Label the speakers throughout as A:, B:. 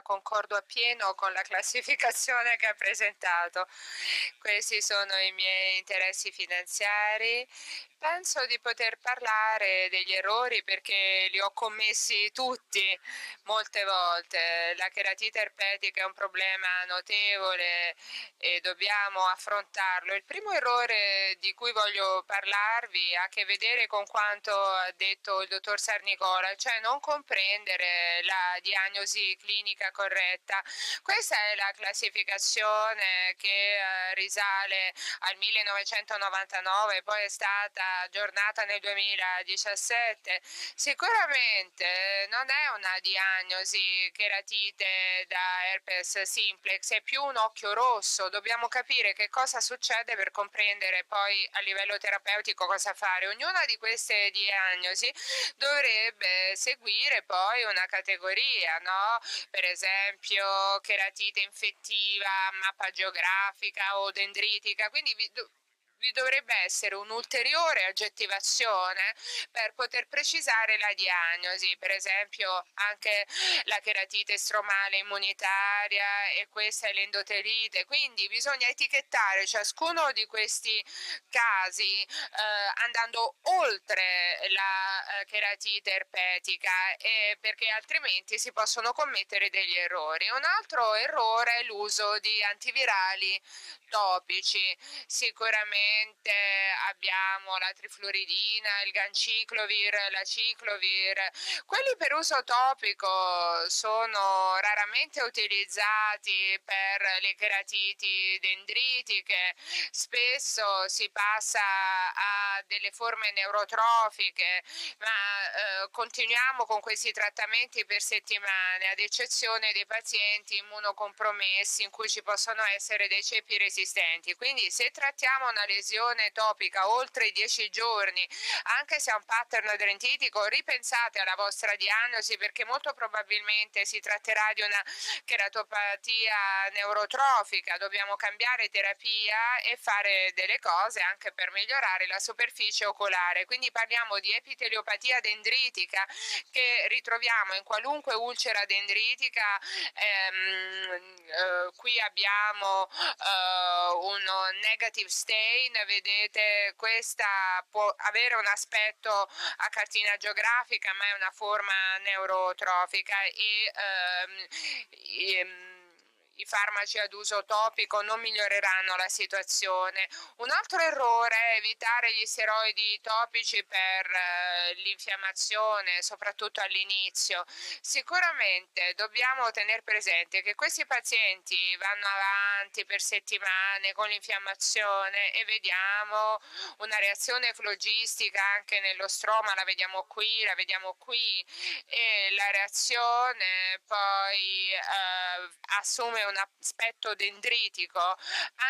A: concordo appieno con la classificazione che ha presentato. Questi sono i miei interessi finanziari. Penso di poter parlare degli errori perché li ho commessi tutti molte volte. La cheratite erpetica è un problema notevole e dobbiamo affrontarlo. Il primo errore di cui voglio parlarvi ha a che vedere con quanto ha detto il dottor Sarnicola, cioè non comprendere la diagnosi clinica classifica corretta. Questa è la classificazione che eh, risale al 1999, poi è stata aggiornata nel 2017. Sicuramente non è una diagnosi cheratite da herpes simplex, è più un occhio rosso. Dobbiamo capire che cosa succede per comprendere poi a livello terapeutico cosa fare. Ognuna di queste diagnosi dovrebbe seguire poi una categoria, no? Per esempio cheratite infettiva, mappa geografica o dendritica, quindi vi, vi dovrebbe essere un'ulteriore aggettivazione per poter precisare la diagnosi, per esempio anche la cheratite stromale immunitaria e questa è l'endotelite, quindi bisogna etichettare ciascuno di questi casi eh, andando oltre la eh, cheratite erpetica eh, perché altrimenti si possono commettere degli errori. Un altro errore è l'uso di antivirali topici, sicuramente abbiamo la trifluoridina, il ganciclovir, la ciclovir. Quelli per uso topico sono raramente utilizzati per le keratiti dendritiche, spesso si passa a delle forme neurotrofiche, ma eh, continuiamo con questi trattamenti per settimane, ad eccezione dei pazienti immunocompromessi in cui ci possono essere dei ceppi resistenti. Quindi se trattiamo una lesione lesione topica oltre i 10 giorni, anche se ha un pattern dentitico, ripensate alla vostra diagnosi perché molto probabilmente si tratterà di una keratopatia neurotrofica, dobbiamo cambiare terapia e fare delle cose anche per migliorare la superficie oculare. Quindi parliamo di epiteliopatia dendritica che ritroviamo in qualunque ulcera dendritica. Ehm, eh, qui abbiamo eh, un negative stain Putin, vedete, questa può avere un aspetto a cartina geografica, ma è una forma neurotrofica e, ehm, e ehm, i farmaci ad uso topico non miglioreranno la situazione. Un altro errore è evitare gli steroidi topici per eh, l'infiammazione, soprattutto all'inizio. Sicuramente dobbiamo tenere presente che questi pazienti vanno avanti per settimane con l'infiammazione e vediamo una reazione flogistica anche nello stroma, la vediamo qui, la vediamo qui e la reazione poi eh, assume un aspetto dendritico,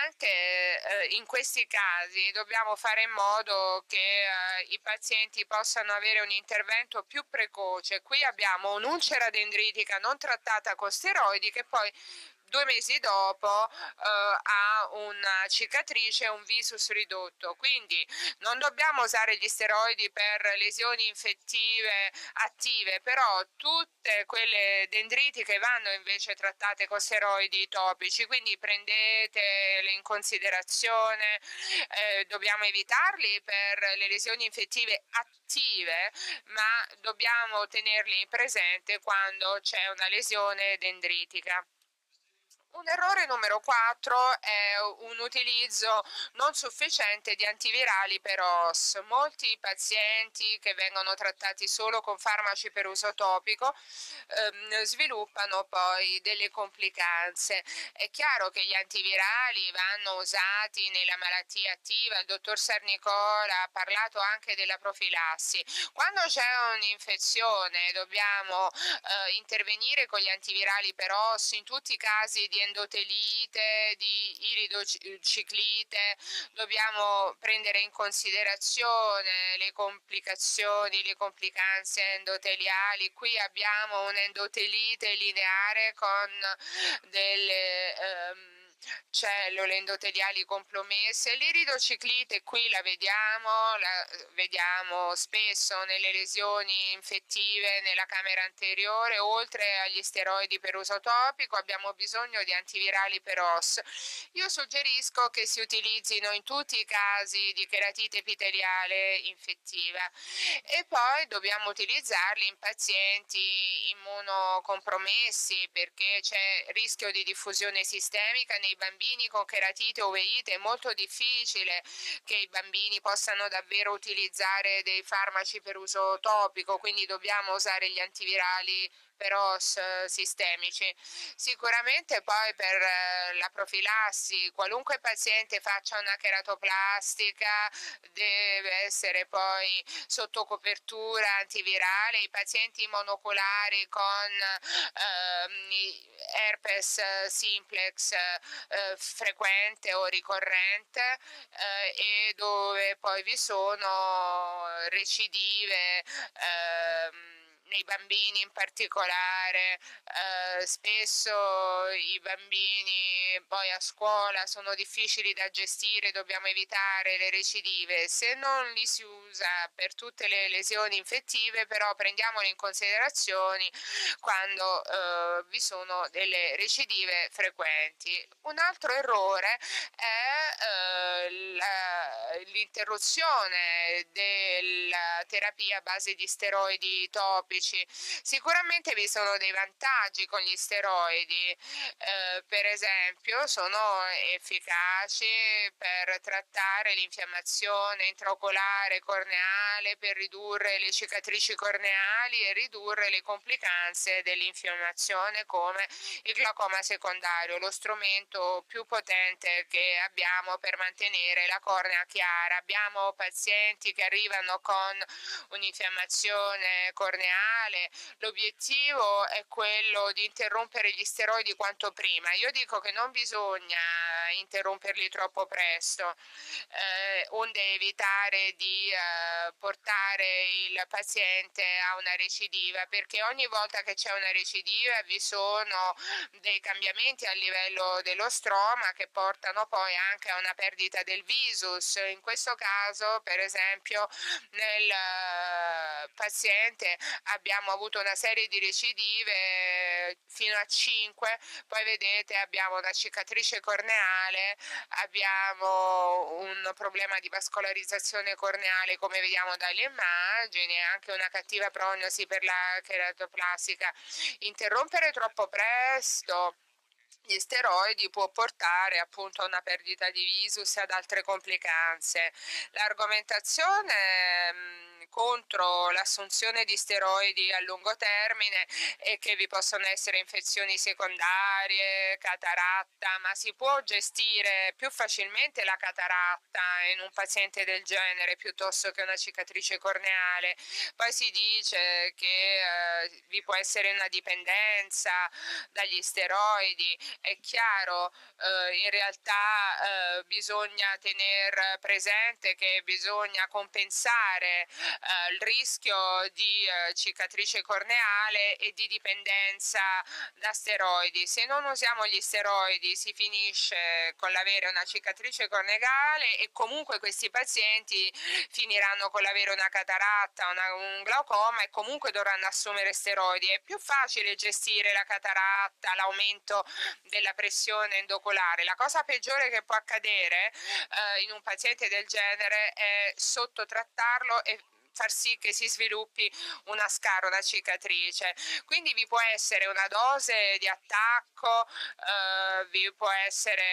A: anche eh, in questi casi dobbiamo fare in modo che eh, i pazienti possano avere un intervento più precoce. Qui abbiamo un'ulcera dendritica non trattata con steroidi che poi due mesi dopo eh, ha una cicatrice e un visus ridotto. Quindi non dobbiamo usare gli steroidi per lesioni infettive attive, però tutte quelle dendritiche vanno invece trattate con steroidi topici, quindi prendetele in considerazione, eh, dobbiamo evitarli per le lesioni infettive attive, ma dobbiamo tenerli presente quando c'è una lesione dendritica. Un errore numero 4 è un utilizzo non sufficiente di antivirali per OS. Molti pazienti che vengono trattati solo con farmaci per uso topico ehm, sviluppano poi delle complicanze. È chiaro che gli antivirali vanno usati nella malattia attiva, il dottor Sarnicola ha parlato anche della profilassi. Quando c'è un'infezione dobbiamo eh, intervenire con gli antivirali per OS in tutti i casi di endotelite, di iridociclite, dobbiamo prendere in considerazione le complicazioni, le complicanze endoteliali. Qui abbiamo un'endotelite lineare con delle... Ehm, cellule endoteliali complomesse. L'iridociclite qui la vediamo, la vediamo spesso nelle lesioni infettive nella camera anteriore, oltre agli steroidi per uso topico abbiamo bisogno di antivirali per OS. Io suggerisco che si utilizzino in tutti i casi di cheratite epiteliale infettiva e poi dobbiamo utilizzarli in pazienti immunocompromessi perché c'è rischio di diffusione sistemica nei bambini con cheratite o veite, è molto difficile che i bambini possano davvero utilizzare dei farmaci per uso topico, quindi dobbiamo usare gli antivirali però sistemici. Sicuramente poi per eh, la profilassi, qualunque paziente faccia una cheratoplastica deve essere poi sotto copertura antivirale, i pazienti monocolari con eh, herpes simplex eh, frequente o ricorrente eh, e dove poi vi sono recidive ehm, nei bambini in particolare, eh, spesso i bambini poi a scuola sono difficili da gestire, dobbiamo evitare le recidive. Se non li si usa per tutte le lesioni infettive, però prendiamole in considerazione quando eh, vi sono delle recidive frequenti. Un altro errore è eh, l'interruzione della terapia a base di steroidi topici tossici. Sicuramente vi sono dei vantaggi con gli steroidi, eh, per esempio sono efficaci per trattare l'infiammazione intraocolare corneale, per ridurre le cicatrici corneali e ridurre le complicanze dell'infiammazione come il glaucoma secondario, lo strumento più potente che abbiamo per mantenere la cornea chiara. Abbiamo pazienti che arrivano con un'infiammazione corneale finale l'obiettivo è quello di interrompere gli steroidi quanto prima. Io dico che non bisogna interromperli troppo presto, eh, onde evitare di eh, portare il paziente a una recidiva, perché ogni volta che c'è una recidiva vi sono dei cambiamenti a livello dello stroma che portano poi anche a una perdita del visus. In questo caso, per esempio, nel eh, paziente abbiamo avuto una serie di recidive fino a 5, poi vedete abbiamo una cicatrice corneale, abbiamo un problema di vascolarizzazione corneale come vediamo dalle immagini, anche una cattiva prognosi per la cheratoplastica. Interrompere troppo presto gli steroidi può portare appunto a una perdita di visus e ad altre complicanze. L'argomentazione mm, contro l'assunzione di steroidi a lungo termine e che vi possono essere infezioni secondarie, cataratta, ma si può gestire più facilmente la cataratta in un paziente del genere piuttosto che una cicatrice corneale. Poi si dice che eh, vi può essere una dipendenza dagli steroidi, è chiaro, eh, in realtà eh, bisogna tenere presente che bisogna compensare eh, il rischio di eh, cicatrice corneale e di dipendenza da steroidi. Se non usiamo gli steroidi si finisce con l'avere una cicatrice corneale e comunque questi pazienti finiranno con l'avere una cataratta, una, un glaucoma e comunque dovranno assumere steroidi. È più facile gestire la cataratta, l'aumento della pressione endocolare. La cosa peggiore che può accadere eh, in un paziente del genere è sottotrattarlo e far sì che si sviluppi una scara, una cicatrice. Quindi vi può essere una dose di attacco, eh, vi può essere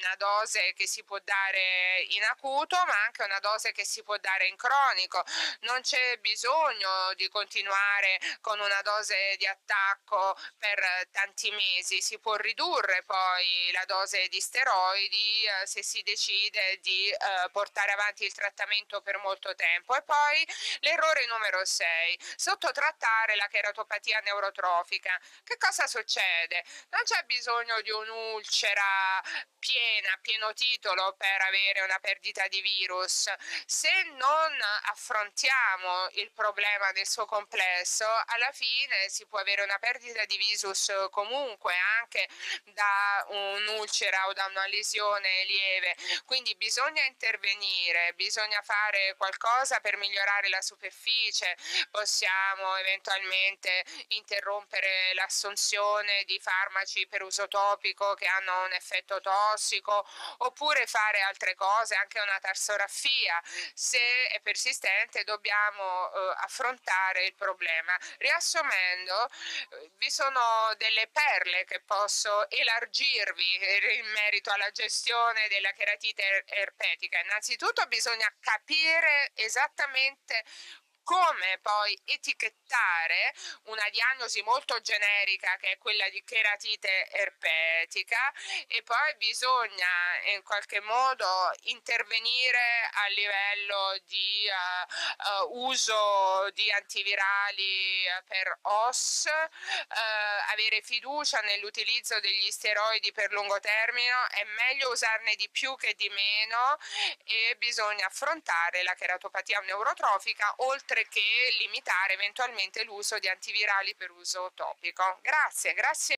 A: una dose che si può dare in acuto, ma anche una dose che si può dare in cronico. Non c'è bisogno di continuare con una dose di attacco per tanti mesi, si può ridurre poi la dose di steroidi eh, se si decide di eh, portare avanti il trattamento per molto tempo e poi poi l'errore numero 6, sottotrattare la keratopatia neurotrofica. Che cosa succede? Non c'è bisogno di un'ulcera piena, pieno titolo per avere una perdita di virus. Se non affrontiamo il problema nel suo complesso, alla fine si può avere una perdita di virus comunque anche da un'ulcera o da una lesione lieve. Quindi bisogna intervenire, bisogna fare qualcosa per migliorare la superficie, possiamo eventualmente interrompere l'assunzione di farmaci per uso topico che hanno un effetto tossico oppure fare altre cose, anche una tarsografia. Se è persistente dobbiamo eh, affrontare il problema. Riassumendo, eh, vi sono delle perle che posso elargirvi in merito alla gestione della cheratite erpetica. Innanzitutto bisogna capire esattamente veramente come poi etichettare una diagnosi molto generica che è quella di cheratite erpetica e poi bisogna in qualche modo intervenire a livello di uh, uh, uso di antivirali per OS, uh, avere fiducia nell'utilizzo degli steroidi per lungo termine, è meglio usarne di più che di meno e bisogna affrontare la keratopatia neurotrofica oltre oltre che limitare eventualmente l'uso di antivirali per uso topico. Grazie, grazie.